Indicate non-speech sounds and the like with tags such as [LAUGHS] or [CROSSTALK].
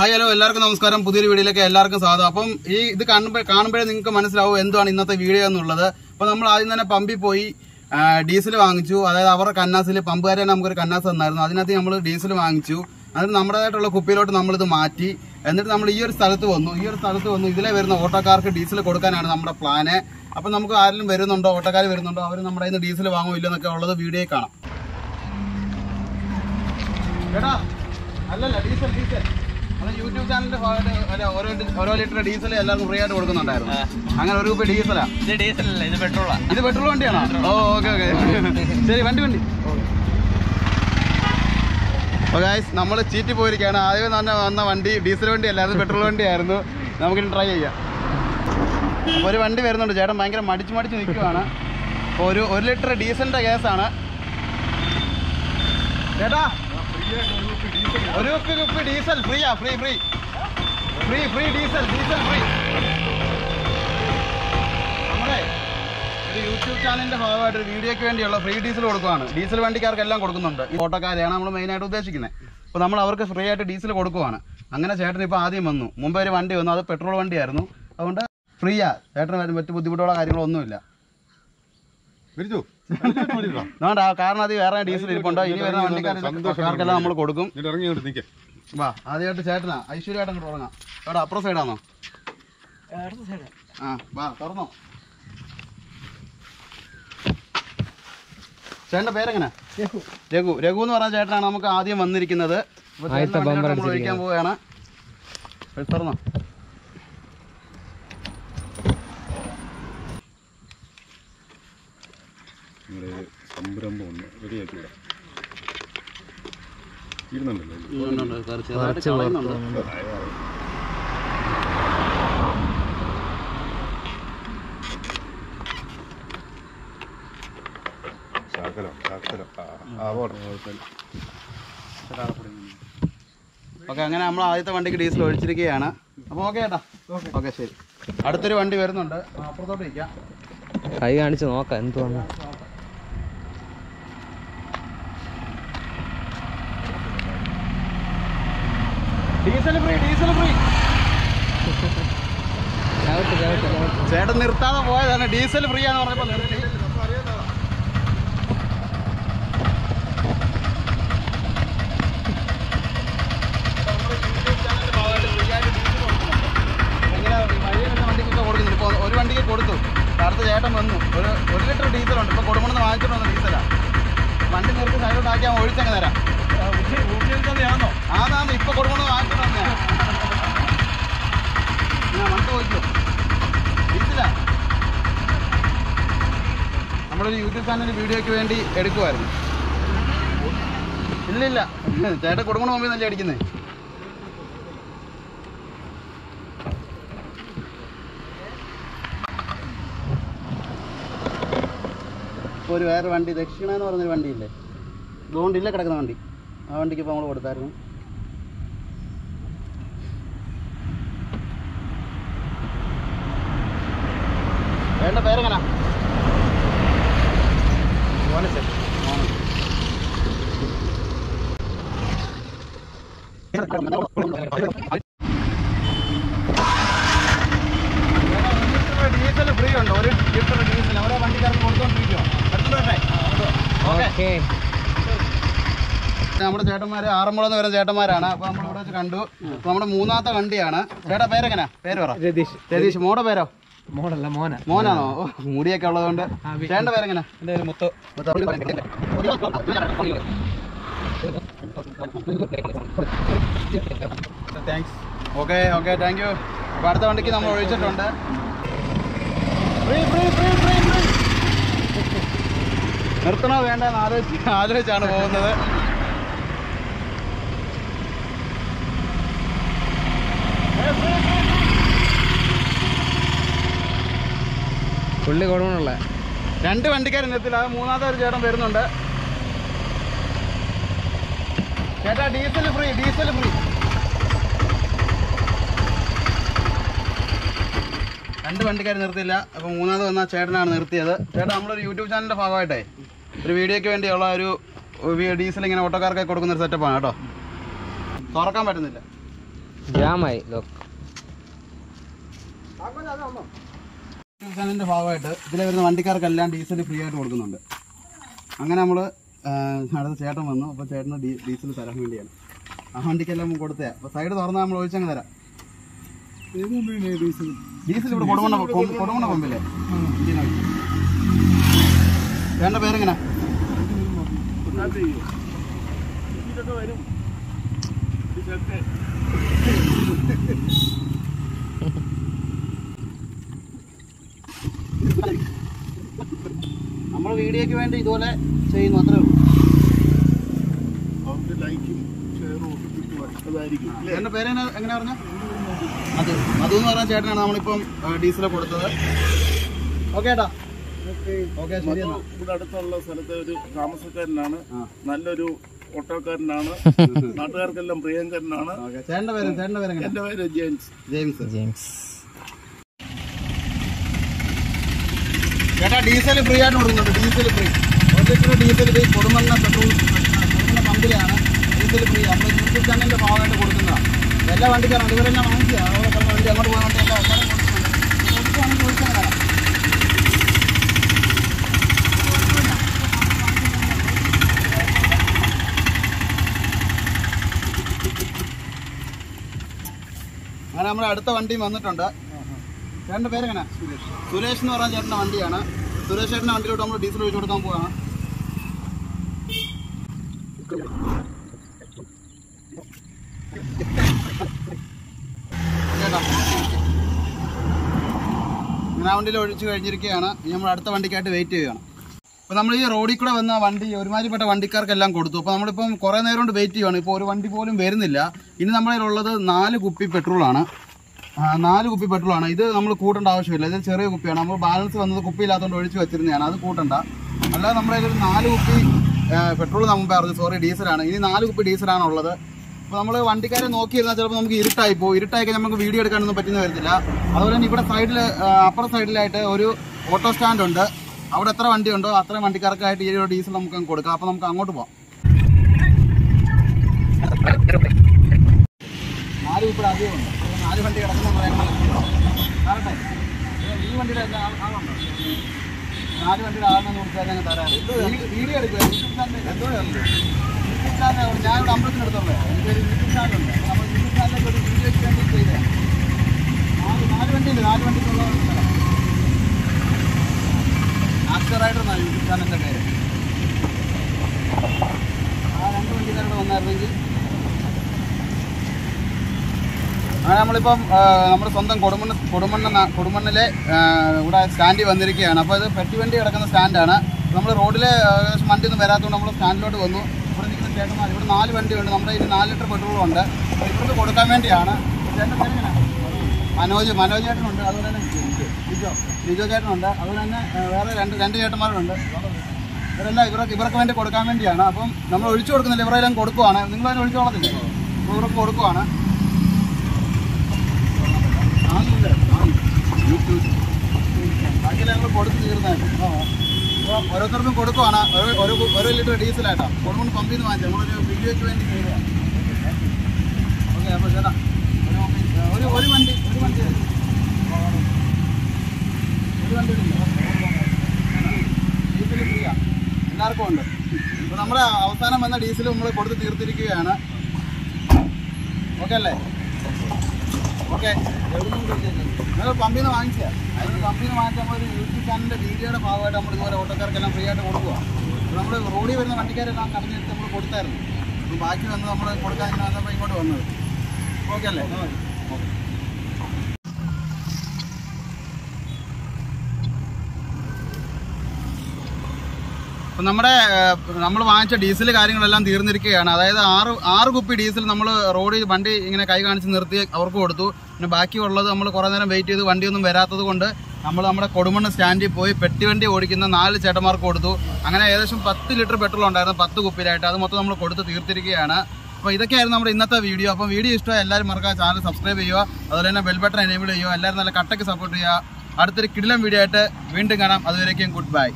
Hi hello എല്ലാവർക്കും നമസ്കാരം. പുതിയൊരു വീഡിയോയിലേക്ക് എല്ലാവർക്കും സ്വാഗതം. അപ്പം ഈ ഇത് കാണുമ്പോൾ കാണുമ്പോഴേ നിങ്ങൾക്ക് മനസ്സിലാവും എന്താണ് ഇന്നത്തെ വീഡിയോ എന്നുള്ളത്. അപ്പോൾ നമ്മൾ ആദ്യം തന്നെ പമ്പിൽ പോയി ഡീസൽ വാങ്ങിച്ചു. അതായത് അവരുടെ കന്നാസിൽ പമ്പുകാരെ നമുക്കൊരു കന്നാസ് തന്നായിരുന്നു. അതിനകത്ത് നമ്മൾ ഡീസൽ വാങ്ങിച്ചു. എന്നിട്ട് നമ്മുടേതായിട്ടുള്ള കുപ്പിയിലോട്ട് നമ്മളിത് മാറ്റി. എന്നിട്ട് നമ്മൾ ഈ ഒരു സ്ഥലത്ത് വന്നു. ഈ ഒരു സ്ഥലത്ത് വന്നു. ഇതിലെ വരുന്ന ഓട്ടോക്കാർക്ക് ഡീസൽ കൊടുക്കാനാണ് നമ്മുടെ പ്ലാന്. അപ്പം നമുക്ക് ആരെങ്കിലും വരുന്നുണ്ടോ? ഓട്ടോക്കാർ വരുന്നുണ്ടോ? അവർ നമ്മുടെ നിന്ന് ഡീസൽ വാങ്ങുമോ ഇല്ലെന്നൊക്കെ ഉള്ളത് വീഡിയോ കാണാം. അല്ലല്ല ഡീസൽ ഡീസൽ. യൂട്യൂബ് ചാനലിന്റെ ഭാഗത്ത് ഓരോ ഓരോ ലിറ്റർ ഡീസൽ എല്ലാവർക്കും ഫ്രീ ആയിട്ട് കൊടുക്കുന്നുണ്ടായിരുന്നു. അങ്ങനെ ഒരു രൂപ ഡീസലാ ഇത് ഡീസൽ അല്ല ഇത് പെട്രോളാ ഇത് പെട്രോൾ വണ്ടിയാണോ? ഓ ഓക്കെ ഓക്കെ. ശരി വണ്ടി വണ്ടി. അപ്പോൾ ഗായ്സ് നമ്മൾ ചീറ്റി പോയിരിക്കുകയാണ്. ആദ്യം തന്നെ വന്ന വണ്ടി ഡീസൽ വണ്ടി അല്ലായിരുന്നു പെട്രോൾ വണ്ടിയായിരുന്നു നമുക്കിനി ട്രൈ ചെയ്യാം. അപ്പോൾ ഒരു വണ്ടി വരുന്നുണ്ട്. ചേട്ടൻ ഭയങ്കര മടിച്ച് മടിച്ച് നിൽക്കുവാണ്. അപ്പോൾ ഒരു ഒരു ലിറ്റർ ഡീസലിന്റെ ഗ്യാസാണ് ചേട്ടാ ഒരു കുപ്പി കുപ്പി ഡീസൽ ഫ്രീയാ free free. Free free diesel diesel free. നമ്മുടെ ഒരു യൂട്യൂബ് ചാനലിന്റെ ഭാഗമായിട്ട് ഒരു വീഡിയോയ്ക്ക് വേണ്ടിയുള്ള ഫ്രീ ഡീസൽ കൊടുക്കുവാണ്. ഡീസൽ വണ്ടിക്കാർക്ക് എല്ലാം കൊടുക്കുന്നുണ്ട്. ഈ ഓട്ടോക്കാരെയാണ് നമ്മൾ മെയിനായിട്ട് ഉദ്ദേശിക്കുന്നത്. അപ്പോൾ നമ്മൾ അവർക്ക് ഫ്രീ ആയിട്ട് ഡീസൽ കൊടുക്കുവാണ്. അങ്ങനെ ചേട്ടൻ ഇപ്പോൾ ആദ്യം വന്നു. മുമ്പ് ഒരു വണ്ടി വന്നു. അത് പെട്രോൾ വണ്ടിയായിരുന്നു. അതുകൊണ്ട് ഫ്രീയാ. ചേട്ടന് മറ്റു ബുദ്ധിമുട്ടുള്ള കാര്യങ്ങളൊന്നുമില്ല വിരിച്ചു. അതുകൊണ്ട് [LAUGHS] കാരണം അത് വേറെ ഡീസൽ ഇരിപ്പുണ്ടോ. ഇനി വരുന്ന വണ്ടിക്കാർക്കെല്ലാം നമ്മൾ കൊടുക്കും. വാ ആദ്യമായിട്ട് ചേട്ടനാ. ഐശ്വര്യമായിട്ട് അങ്ങോട്ട് തുടങ്ങാം എവിടെ അപ്പുറം സൈഡാണോ ആ വാ തുറന്നോ. ചേട്ടന്റെ പേരെങ്ങനെ? രഘു. രഘു. എന്ന് പറഞ്ഞ ചേട്ടനാണ് നമുക്ക് ആദ്യം വന്നിരിക്കുന്നത്. ഒഴിക്കാൻ പോവുകയാണ്. തുറന്നോ. ഒന്ന് റെഡിയാക്കി വിടാം ഇരുന്നുണ്ടല്ലോ ചെറുതായിട്ട് കളയുന്നുണ്ട് ശാക്കലം ശാക്കലം ആ, ആ പോട്ടെ. ഓക്കെ അങ്ങനെ നമ്മൾ ആദ്യത്തെ വണ്ടിക്ക് ഡീസൽ ഒഴിച്ചിരിക്കുകയാണ്. അപ്പോൾ ഓക്കെ ഏട്ടാ. ഓക്കെ. ശരി. അടുത്തൊരു വണ്ടി വരുന്നുണ്ട്. അപ്പുറത്തോട്ട് ഇരിക്കാം. കൈ കാണിച്ച് നോക്കാം എന്തുവാണ് ഡീസൽ ഫ്രീ ഡീസൽ ഫ്രീ ചേട്ടൻ നിർത്താതെ പോയതാണ്. ഡീസൽ ഫ്രീ ആന്ന് പറഞ്ഞപ്പോൾ നിർത്തി. ഒരു വണ്ടിക്ക് കൊടുത്തു. അടുത്ത ചേട്ടൻ വന്നു. ഒരു ഒരു ലിറ്റർ ഡീസലുണ്ട് ഇപ്പോൾ കൊടുക്കണമെന്ന് വാങ്ങിച്ചിട്ട് വന്ന ഡീസലാണ് വണ്ടി നിർത്തി സൈഡോട്ട് ആക്കിയാൽ ഒഴിച്ചങ്ങ് തരാം. ഡീസലാ നമ്മളൊരു യൂട്യൂബ് ചാനൽ വീഡിയോക്ക് വേണ്ടി എടുക്കുമായിരുന്നു ഇല്ലില്ല ചേട്ടൻ കൊടുക്കണ മുമ്പിൽ നല്ല അടിക്കുന്നേ? ഇപ്പോൾ ഒരു വേറെ വണ്ടി ദക്ഷിണ എന്ന് പറഞ്ഞൊരു വണ്ടിയില്ലേ? ഇതുകൊണ്ടില്ല കിടക്കുന്ന വണ്ടി. ആ വണ്ടിക്ക് ഇപ്പോൾ നമ്മൾ കൊടുത്തായിരുന്നു. വേണ്ട പേരെങ്ങനാ? മോനച്ചൻ ഡീസൽ ഫ്രീ ഉണ്ട്? ഒരു ലിറ്റർ ഡീസൽ. ഓരോ വണ്ടിക്കാർക്ക് കൊടുത്തോണ്ടിരിക്കുവോ. എടുത്തോട്ടെ ഓക്കെ. നമ്മുടെ ചേട്ടന്മാര് ആറന്മുള എന്ന് പറയുന്ന ചേട്ടന്മാരാണ്. അപ്പൊ നമ്മൾ ഇവിടെ വെച്ച് കണ്ടു. നമ്മുടെ മൂന്നാമത്തെ വണ്ടിയാണ്. ചേട്ടാ പേരെങ്ങനാ? പേര് പറ. രതീഷ്. രതീഷ് മോടെ പേരോ? മോഡല്ല മോന. മോനാണോ? മുടിയൊക്കെ ഉള്ളതുകൊണ്ട്. ചേട്ടന്റെ പേരെങ്ങനെ? എന്റെ പേര് Muthu. Thanks okay okay thank you അടുത്ത വണ്ടിക്ക് നമ്മൾ ഒഴിച്ചിട്ടുണ്ട്. നിർത്തണോ വേണ്ടെന്ന് ആലോചിച്ച് ആലോചിച്ചാണ് പോകുന്നത്. പുള്ളി കൊടുക്കണുള്ള രണ്ട് വണ്ടിക്കാർ നിർത്തില്ല അത് മൂന്നാമത്തെ ഒരു ചേട്ടൻ വരുന്നുണ്ട്. ചേട്ടാ ഡീസൽ ഫ്രീ ഡീസൽ ഫ്രീ. രണ്ട് വണ്ടിക്കാർ നിർത്തിയില്ല. അപ്പോൾ മൂന്നാമത് വന്ന ചേട്ടനാണ് നിർത്തിയത്. ചേട്ടാ നമ്മളൊരു യൂട്യൂബ് ചാനലിന്റെ ഭാഗമായിട്ടേ ഒരു വീഡിയോയ്ക്ക് വേണ്ടിയുള്ള ഒരു ഡീസൽ ഇങ്ങനെ ഓട്ടോക്കാർക്കൊക്കെ കൊടുക്കുന്ന ഒരു സെറ്റപ്പാണ് കേട്ടോ. തുറക്കാൻ പറ്റുന്നില്ല. ജാമായി ലോക്ക് ഭാഗമായിട്ട് ഇതിലെ വരുന്ന വണ്ടിക്കാർക്കെല്ലാം ഡീസൽ ഫ്രീ ആയിട്ട് കൊടുക്കുന്നുണ്ട്. അങ്ങനെ നമ്മൾ അടുത്ത ചേട്ടൻ വന്നു. അപ്പോൾ ചേട്ടന് ഡീ ഡീസൽ തരാൻ വേണ്ടിയാണ്. ആ വണ്ടിക്കെല്ലാം കൊടുത്തേ. അപ്പോൾ സൈഡ് തുറന്നാൽ നമ്മൾ ഒഴിച്ചങ്ങ് തരാം. ഡീസൽ ഇവിടെ കൊടുമണ്ണ കൊ- കൊടുമണ്ണ പമ്പില്ലേ? വേണ്ട പേരെങ്ങനെ? വരും. പേരെങ്ങനെ നമ്മൾ വീഡിയോയ്ക്ക് വേണ്ടി ഇതുപോലെ ചെയ്യുന്നു അത്രേ ഉള്ളൂ. അവർക്ക് ലൈക്കും ഷെയറും ഒക്കെ പേര് എങ്ങനെ പറഞ്ഞ? അത് മധു എന്ന് പറഞ്ഞ ചേട്ടനാണ് നമ്മളിപ്പം ഡീസൽ കൊടുത്തത്. ഓക്കെ ശരി ഇവിടെ അടുത്തുള്ള സ്ഥലത്തെ ഒരു താമസക്കാരനാണ് നല്ലൊരു ഓട്ടോക്കാരനാണ് [LAUGHS] നാട്ടുകാർക്കെല്ലാം പ്രിയങ്കരനാണ്. എന്റെ പേര് ജെയിംസ്. ജെയിംസ്. ജെയിംസ്. ചേട്ടാ ഡീസൽ ഫ്രീ ആയിട്ട് കൊടുക്കുന്നത്. Diesel free. ഒരു litre diesel free Kodumon petrol കൊടുക്കുന്ന പമ്പിലാണ് ഡീസൽ ഫ്രീ. നമ്മൾ യൂട്യൂബ് എന്റെ ഭാഗമായിട്ട് കൊടുക്കുന്നതാണ്. എല്ലാ വണ്ടിക്കാരും ഇവരെല്ലാം വാങ്ങിക്കുക അവിടെ പറഞ്ഞ വണ്ടി അങ്ങോട്ട് പോകാൻ വേണ്ടി എല്ലാം എല്ലാവരും അങ്ങനെ നമ്മുടെ അടുത്ത വണ്ടിയും വന്നിട്ടുണ്ട്. ചേട്ടന്റെ പേരെങ്ങനെ സുരേഷ് സുരേഷ് എന്ന് പറഞ്ഞ ചേട്ടന്റെ വണ്ടിയാണ്. സുരേഷ് ചേട്ടന്റെ വണ്ടിയിലോട്ട് നമ്മൾ ഡീസൽ ഒഴിച്ചു കൊടുക്കാൻ പോവാണ്. ഇങ്ങനെ വണ്ടിയിൽ ഒഴിച്ചു കഴിഞ്ഞിരിക്കുകയാണ്. ഇനി നമ്മൾ അടുത്ത വണ്ടിക്കായിട്ട് വെയിറ്റ് ചെയ്യുകയാണ്. അപ്പോൾ നമ്മൾ ഈ റോഡിൽ കൂടെ വന്ന വണ്ടി ഒരുമാതിരിപ്പെട്ട വണ്ടിക്കാർക്കെല്ലാം കൊടുത്തു. അപ്പോൾ നമ്മളിപ്പം കുറേ നേരം കൊണ്ട് വെയിറ്റ് ചെയ്യുകയാണ് ഇപ്പോൾ ഒരു വണ്ടി പോലും വരുന്നില്ല. ഇനി നമ്മളതിലുള്ളത് നാല് കുപ്പി പെട്രോളാണ് നാല് കുപ്പി പെട്രോളാണ് ഇത് നമ്മൾ കൂട്ടേണ്ട ആവശ്യമില്ല. ഇത് ചെറിയ കുപ്പിയാണ്. നമ്മൾ ബാലൻസ് വന്നത് കുപ്പിയില്ലാത്തതുകൊണ്ട് ഒഴിച്ച് വെച്ചിരുന്നതാണ്. അത് കൂട്ടണ്ട. അല്ലാതെ നമ്മുടെ ഒരു നാല് കുപ്പി പെട്രോൾ നമ്മൾ പറഞ്ഞു സോറി ഡീസലാണ് ഇനി നാല് കുപ്പി ഡീസലാണ് ഉള്ളത്. അപ്പോൾ നമ്മൾ വണ്ടിക്കാരെ നോക്കിയിരുന്നാൽ ചിലപ്പോൾ നമുക്ക് ഇരുട്ടായി പോകും ഇരുട്ടായി കഴിഞ്ഞാൽ നമുക്ക് വീഡിയോ എടുക്കാനൊന്നും പറ്റുന്ന വരത്തില്ല. അതുപോലെ തന്നെ ഇവിടെ സൈഡിൽ അപ്പുറ സൈഡിലായിട്ട് ഒരു ഓട്ടോ സ്റ്റാൻഡ് ഉണ്ട്. അവിടെ എത്ര വണ്ടി ഉണ്ടോ അത്രയും വണ്ടിക്കാർക്കായിട്ട് ഈ ഒരു ഡീസൽ നമുക്ക് അങ്ങ് കൊടുക്കാം. അപ്പോൾ നമുക്ക് അങ്ങോട്ട് പോകാം നാല് ഉൾപ്പെടെ അധികം നാല് വണ്ടി കിടക്കുന്ന പറയട്ടെ ഈ വണ്ടിയുടെ ആളുണ്ടോ നാല് വണ്ടിയുടെ ആളെന്ന് കൊടുത്താൽ ഞങ്ങൾ വീഡിയോ എടുക്കുക യൂട്യൂബ് ചാനൽ യൂട്യൂബ് ചാനൽ എടുത്തോളേ എനിക്കൊരു യൂട്യൂബ് ചാനലുണ്ട് അപ്പോൾ നമ്മൾ യൂട്യൂബ് ചാനലിലേക്ക് ഒരു വീഡിയോയ്ക്ക് വേണ്ടി ചെയ്തേ നാല് നാല് വണ്ടിയുണ്ട് നാല് വണ്ടിക്കുള്ള ആക്ടർ റൈഡർ എന്നാണ് യൂട്യൂബ് ചാനലിന്റെ പേര് ആ രണ്ട് വണ്ടിക്കാരോട് വന്നായിരുന്നെങ്കിൽ അങ്ങനെ നമ്മളിപ്പം നമ്മുടെ സ്വന്തം കൊടുമണ്ണ കൊടുമണ്ണ കൊടുമണ്ണിലെ ഇവിടെ സ്റ്റാൻഡിൽ വന്നിരിക്കുകയാണ്. അപ്പോൾ ഇത് പെട്ടിവണ്ടി കിടക്കുന്ന സ്റ്റാൻഡാണ്. നമ്മൾ റോഡിൽ ഏകദേശം വണ്ടി ഒന്നും വരാത്തതുകൊണ്ട് നമ്മൾ സ്റ്റാൻഡിലോട്ട് വന്നു. ഇവിടെ നിൽക്കുന്ന ചേട്ടന്മാർ ഇവിടെ നാല് വണ്ടിയുണ്ട്. നമ്മുടെ ഇതിന് നാല് ലിറ്റർ പെട്രോളും ഉണ്ട് ഇവിടുന്ന് കൊടുക്കാൻ വേണ്ടിയാണ്. മനോജ് മനോജ് ചേട്ടനുണ്ട്. അതുപോലെ തന്നെ ലിജോ ലിജോ ചേട്ടനുണ്ട്. അതുപോലെ തന്നെ വേറെ രണ്ട് രണ്ട് ചേട്ടന്മാരുണ്ട്. ഇവരെല്ലാം ഇവർക്ക് ഇവർക്ക് വേണ്ടി കൊടുക്കാൻ വേണ്ടിയാണ്. അപ്പം നമ്മൾ ഒഴിച്ചു കൊടുക്കുന്നില്ല. ഇവരെല്ലാം കൊടുക്കുവാണ്. നിങ്ങളതിന് ഒഴിച്ചു കൊള്ളത്തില്ല? ഇവർക്ക് കൊടുക്കുവാണ്. കൊടുത്ത് ഓരോരുത്തർക്കും കൊടുക്കുവാണ്. ഓരോ ഓരോ ലിറ്റർ ഡീസലായിട്ടാ കൊടുക്കൊണ്ട് പമ്പിൽ നിന്ന് വാങ്ങിച്ചു നമ്മളൊരു വീഡിയോയ്ക്ക് വേണ്ടി ചെയ്യുക ഓക്കെ അപ്പോൾ ചേട്ടാ ഒരു ഒരു വണ്ടി ഒരു വണ്ടി. ഒരു വണ്ടി ഡീസൽ ഫ്രീയാ. എല്ലാവർക്കും ഉണ്ട്. അപ്പോൾ നമ്മുടെ അവസാനം വന്ന ഡീസൽ നമ്മൾ കൊടുത്ത് തീർത്തിരിക്കുകയാണ്. ഓക്കെ അല്ലേ? ഓക്കെ. നിങ്ങൾ പമ്പിൽ നിന്ന് വാങ്ങിച്ചാ. അതിന് പമ്പിൽ നിന്ന് വാങ്ങിച്ച നമ്മളൊരു യൂട്യൂബ് ചാനലിന്റെ വീഡിയോയുടെ ഭാഗമായിട്ട് നമ്മൾ ഇതുപോലെ ഓട്ടോക്കാർക്കെല്ലാം ഫ്രീ ആയിട്ട് കൊടുക്കുക നമ്മൾ റോഡിൽ വരുന്ന വണ്ടിക്കാരെല്ലാം കടഞ്ഞെടുത്ത് നമ്മൾ കൊടുത്തായിരുന്നു. ബാക്കി വന്ന് നമ്മൾ കൊടുക്കാൻ വന്നപ്പോൾ ഇങ്ങോട്ട് വന്നത്. ഓക്കെ അല്ലേ ഓക്കെ അപ്പം നമ്മുടെ നമ്മൾ വാങ്ങിച്ച ഡീസൽ കാര്യങ്ങളെല്ലാം തീർന്നിരിക്കുകയാണ്. അതായത് ആറ് ആറ് കുപ്പി ഡീസൽ നമ്മൾ റോഡിൽ വണ്ടി ഇങ്ങനെ കൈ കാണിച്ച് നിർത്തി അവർക്ക് കൊടുത്തു. പിന്നെ ബാക്കിയുള്ളത് നമ്മൾ കുറേ നേരം വെയിറ്റ് ചെയ്ത് വണ്ടിയൊന്നും വരാത്തത് കൊണ്ട് നമ്മൾ നമ്മുടെ കൊടുമണ്ണ് സ്റ്റാൻഡിൽ പോയി പെട്ടി വണ്ടി ഓടിക്കുന്ന നാല് ചേട്ടന്മാർക്ക് കൊടുത്തു. അങ്ങനെ ഏകദേശം പത്ത് ലിറ്റർ പെട്രോൾ ഉണ്ടായിരുന്നു പത്ത് കുപ്പിയിലായിട്ട്. അത് മൊത്തം നമ്മൾ കൊടുത്ത് തീർത്തിരിക്കുകയാണ്. അപ്പോൾ ഇതൊക്കെയായിരുന്നു നമ്മുടെ ഇന്നത്തെ വീഡിയോ. അപ്പോൾ വീഡിയോ ഇഷ്ടമായി എല്ലാവരും മറക്കാതെ ചാനൽ സബ്സ്ക്രൈബ് ചെയ്യുക. അതുപോലെ തന്നെ ബെൽ ബട്ടൺ എനേബിൾ ചെയ്യുക. എല്ലാവരും നല്ല കട്ടയ്ക്ക് സപ്പോർട്ട് ചെയ്യുക. അടുത്തൊരു കിടിലം വീഡിയോ ആയിട്ട് വീണ്ടും കാണാം. അതുവരേക്കും ഗുഡ് ബൈ